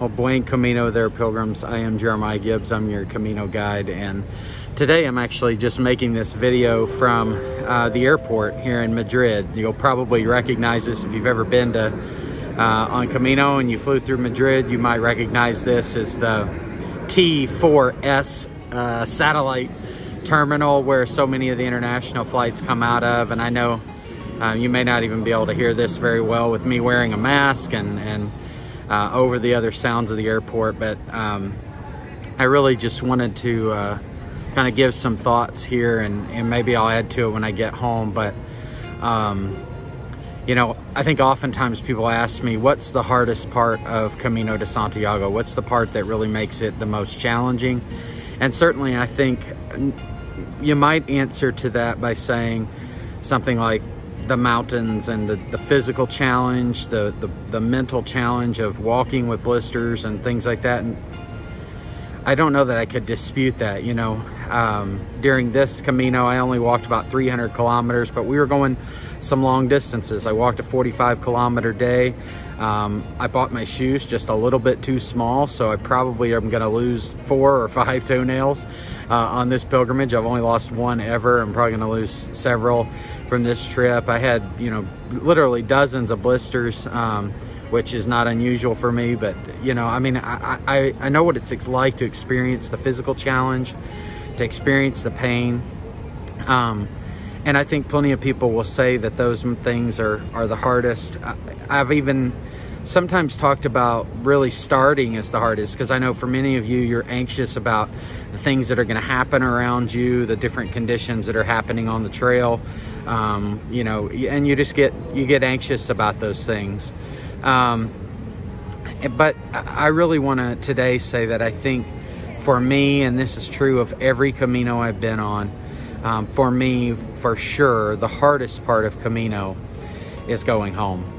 Well, Buen Camino there, pilgrims. I am Jeremiah Gibbs. I'm your Camino guide. And today I'm actually just making this video from uh, the airport here in Madrid. You'll probably recognize this if you've ever been to uh, on Camino and you flew through Madrid. You might recognize this as the T4S uh, satellite terminal where so many of the international flights come out of. And I know uh, you may not even be able to hear this very well with me wearing a mask and, and uh, over the other sounds of the airport, but um, I really just wanted to uh, kind of give some thoughts here and, and, maybe I'll add to it when I get home. But, um, you know, I think oftentimes people ask me, what's the hardest part of Camino de Santiago? What's the part that really makes it the most challenging? And certainly I think you might answer to that by saying something like the mountains and the, the physical challenge, the, the, the mental challenge of walking with blisters and things like that. And I don't know that I could dispute that. You know, um, during this Camino, I only walked about 300 kilometers, but we were going some long distances. I walked a 45 kilometer day. Um, I bought my shoes just a little bit too small, so I probably am gonna lose four or five toenails uh, on this pilgrimage. I've only lost one ever. I'm probably gonna lose several from this trip. I had, you know, literally dozens of blisters. Um, which is not unusual for me. But, you know, I mean, I, I, I know what it's like to experience the physical challenge, to experience the pain. Um, and I think plenty of people will say that those things are, are the hardest. I, I've even sometimes talked about really starting as the hardest because I know for many of you, you're anxious about the things that are going to happen around you, the different conditions that are happening on the trail. Um, you know, and you just get you get anxious about those things. Um, but I really want to today say that I think for me, and this is true of every Camino I've been on, um, for me, for sure, the hardest part of Camino is going home.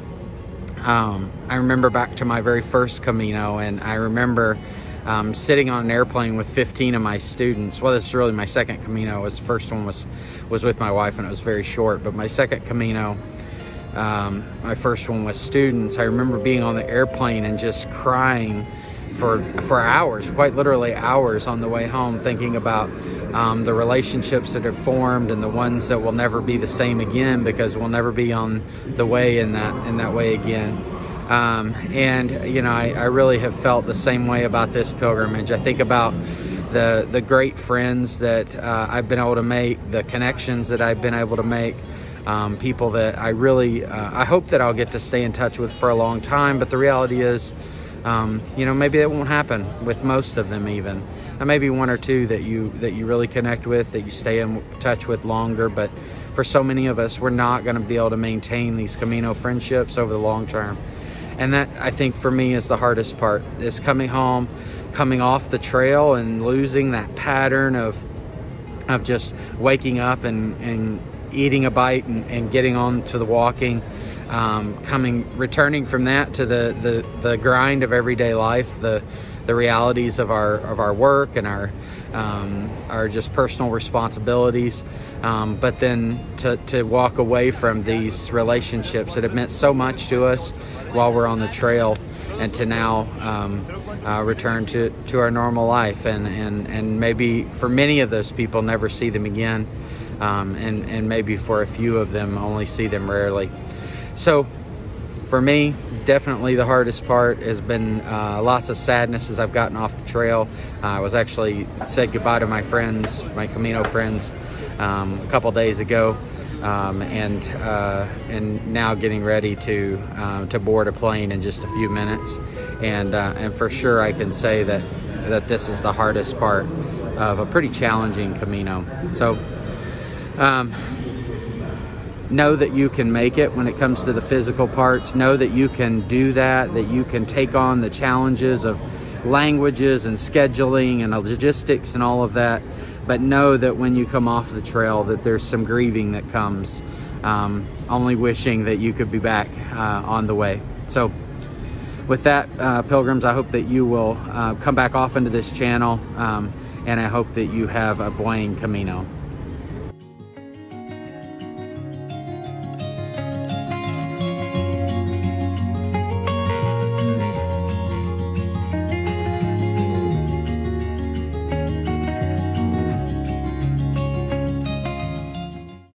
Um, I remember back to my very first Camino, and I remember um, sitting on an airplane with 15 of my students. Well, this is really my second Camino. Was the first one was was with my wife, and it was very short. But my second Camino, um, my first one with students, I remember being on the airplane and just crying for for hours, quite literally hours on the way home, thinking about um, the relationships that have formed and the ones that will never be the same again because we'll never be on the way in that in that way again. Um, and you know, I, I really have felt the same way about this pilgrimage. I think about the the great friends that uh, I've been able to make, the connections that I've been able to make um, people that I really, uh, I hope that I'll get to stay in touch with for a long time. But the reality is, um, you know, maybe it won't happen with most of them even. And maybe one or two that you that you really connect with, that you stay in touch with longer. But for so many of us, we're not going to be able to maintain these Camino friendships over the long term. And that, I think, for me is the hardest part, is coming home, coming off the trail and losing that pattern of of just waking up and, and eating a bite and, and getting on to the walking, um, coming, returning from that to the, the, the grind of everyday life, the, the realities of our, of our work and our, um, our just personal responsibilities. Um, but then to, to walk away from these relationships that have meant so much to us while we're on the trail and to now um, uh, return to, to our normal life and, and, and maybe for many of those people never see them again um, and, and maybe for a few of them only see them rarely. So for me, definitely the hardest part has been uh, lots of sadness as I've gotten off the trail. Uh, I was actually said goodbye to my friends, my Camino friends, um, a couple days ago. Um, and uh, and now getting ready to uh, to board a plane in just a few minutes, and uh, and for sure I can say that that this is the hardest part of a pretty challenging Camino. So um, know that you can make it when it comes to the physical parts. Know that you can do that, that you can take on the challenges of languages and scheduling and logistics and all of that. But know that when you come off the trail that there's some grieving that comes. Um, only wishing that you could be back uh, on the way. So with that, uh, pilgrims, I hope that you will uh, come back off into this channel um, and I hope that you have a buen camino.